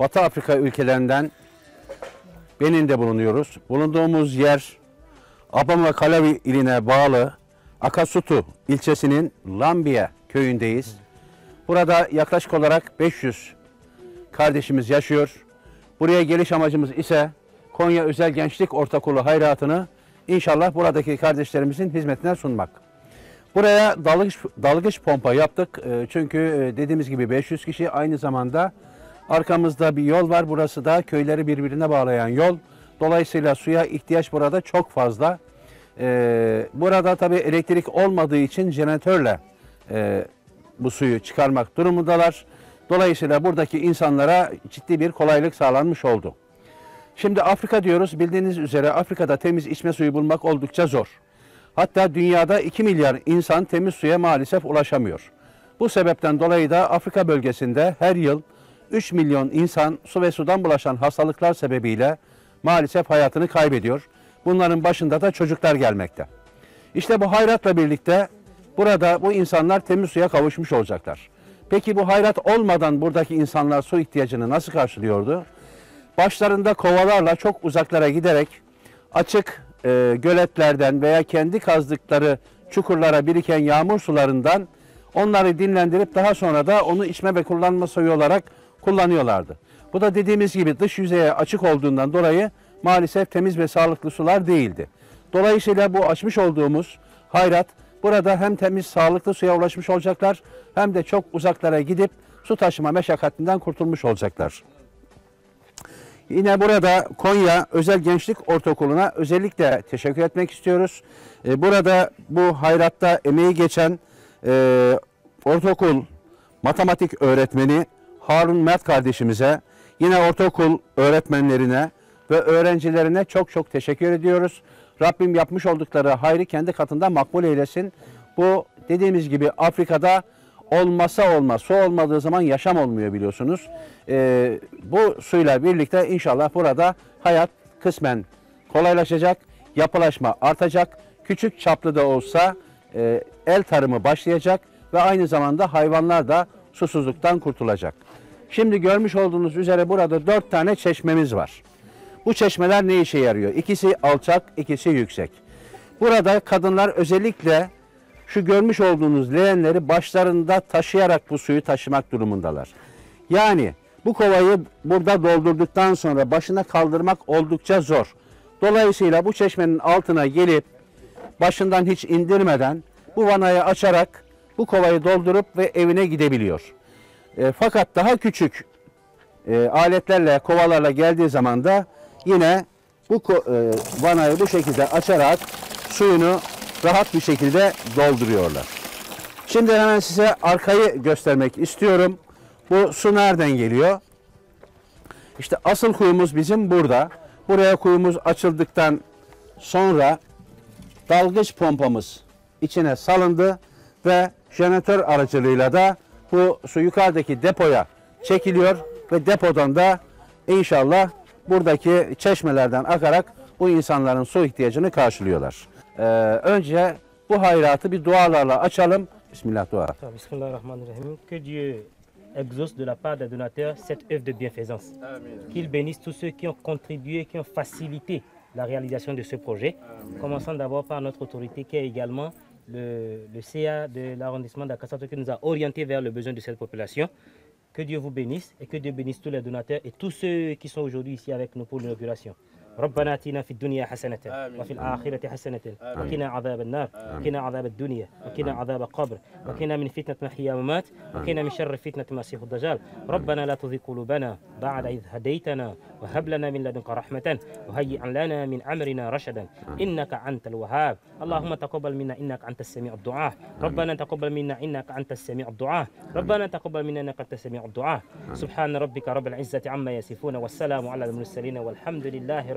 Batı Afrika ülkelerinden Benin'de bulunuyoruz. Bulunduğumuz yer Abam ve Kalavi iline bağlı Akasutu ilçesinin Lambiye köyündeyiz. Burada yaklaşık olarak 500 kardeşimiz yaşıyor. Buraya geliş amacımız ise Konya Özel Gençlik Ortaokulu hayratını inşallah buradaki kardeşlerimizin hizmetine sunmak. Buraya dalgıç, dalgıç pompa yaptık. Ee, Çünkü e, dediğimiz gibi 500 kişi aynı zamanda arkamızda bir yol var. Burası da köyleri birbirine bağlayan yol. Dolayısıyla suya ihtiyaç burada çok fazla. Ee, Burada tabii elektrik olmadığı için jeneratörle e, bu suyu çıkarmak durumundalar. Dolayısıyla buradaki insanlara ciddi bir kolaylık sağlanmış oldu. Şimdi Afrika diyoruz. Bildiğiniz üzere Afrika'da temiz içme suyu bulmak oldukça zor. Hatta dünyada 2 milyar insan temiz suya maalesef ulaşamıyor. Bu sebepten dolayı da Afrika bölgesinde her yıl 3 milyon insan su ve sudan bulaşan hastalıklar sebebiyle maalesef hayatını kaybediyor. Bunların başında da çocuklar gelmekte. İşte bu hayratla birlikte burada bu insanlar temiz suya kavuşmuş olacaklar. Peki bu hayrat olmadan buradaki insanlar su ihtiyacını nasıl karşılıyordu? Başlarında kovalarla çok uzaklara giderek açık e, göletlerden veya kendi kazdıkları çukurlara biriken yağmur sularından onları dinlendirip daha sonra da onu içme ve kullanma suyu olarak kullanıyorlardı. Bu da dediğimiz gibi dış yüzeye açık olduğundan dolayı maalesef temiz ve sağlıklı sular değildi. Dolayısıyla bu açmış olduğumuz hayrat burada hem temiz sağlıklı suya ulaşmış olacaklar hem de çok uzaklara gidip su taşıma meşakkatinden kurtulmuş olacaklar. Yine burada Konya Özel Gençlik Ortaokulu'na özellikle teşekkür etmek istiyoruz. Ee, Burada bu hayratta emeği geçen e, ortaokul matematik öğretmeni Harun Mert kardeşimize, yine ortaokul öğretmenlerine ve öğrencilerine çok çok teşekkür ediyoruz. Rabbim yapmış oldukları hayrı kendi katında makbul eylesin. Bu dediğimiz gibi Afrika'da olmasa olmaz. Su olmadığı zaman yaşam olmuyor biliyorsunuz. Ee, bu suyla birlikte inşallah burada hayat kısmen kolaylaşacak, yapılaşma artacak. Küçük çaplı da olsa e, el tarımı başlayacak ve aynı zamanda hayvanlar da susuzluktan kurtulacak. Şimdi görmüş olduğunuz üzere burada dört tane çeşmemiz var. Bu çeşmeler ne işe yarıyor? İkisi alçak, ikisi yüksek. Burada kadınlar özellikle şu görmüş olduğunuz leğenleri başlarında taşıyarak bu suyu taşımak durumundalar. Yani bu kovayı burada doldurduktan sonra başına kaldırmak oldukça zor. Dolayısıyla bu çeşmenin altına gelip başından hiç indirmeden bu vanayı açarak bu kovayı doldurup ve evine gidebiliyor. E, fakat daha küçük e, aletlerle, kovalarla geldiği zaman da yine bu e, vanayı bu şekilde açarak suyunu rahat bir şekilde dolduruyorlar. Şimdi hemen size arkayı göstermek istiyorum. Bu su nereden geliyor? İşte asıl kuyumuz bizim burada. Buraya kuyumuz açıldıktan sonra dalgıç pompamız içine salındı ve jeneratör aracılığıyla da bu su yukarıdaki depoya çekiliyor ve depodan da inşallah buradaki çeşmelerden akarak bu insanların su ihtiyacını karşılıyorlar. Ee, önce bu hayratı bir dualarla açalım. Bismillah dua. Bismillahirrahmanirrahim. Que Dieu exauce de la part des donateurs cette œuvre de bienfaisance. Qu'il bénisse tous ceux qui ont contribué, qui ont facilité la réalisation de ce projet. Commençons d'abord par notre autorité qui est également le, le CA de l'arrondissement d'Akassato qui nous a orientés vers le besoin de cette population. Que Dieu vous bénisse et que Dieu bénisse tous les donateurs et tous ceux qui sont aujourd'hui ici avec nous pour l'inauguration. ربنا اتنا في الدنيا حسنة وفي الآخرة حسنة. وقنا عذاب النار. وقنا عذاب الدنيا. وقنا عذاب القبر. وقنا من فتنة محيا ومات وقنا من شر فتنة المسيح الدجال. ربنا لا تزغ قلوبنا بعد إذ هديتنا وهب لنا من لدنك رحمة. وهيئ لنا من أمرنا رشدا. إنك أنت الوهاب. اللهم تقبل منا إنك أنت السميع الدعاء. ربنا تقبل منا إنك أنت السميع الدعاء. ربنا تقبل منا إنك أنت السميع الدعاء. سبحان ربك رب العزة عما يصفون. والسلام على المرسلين. والحمد لله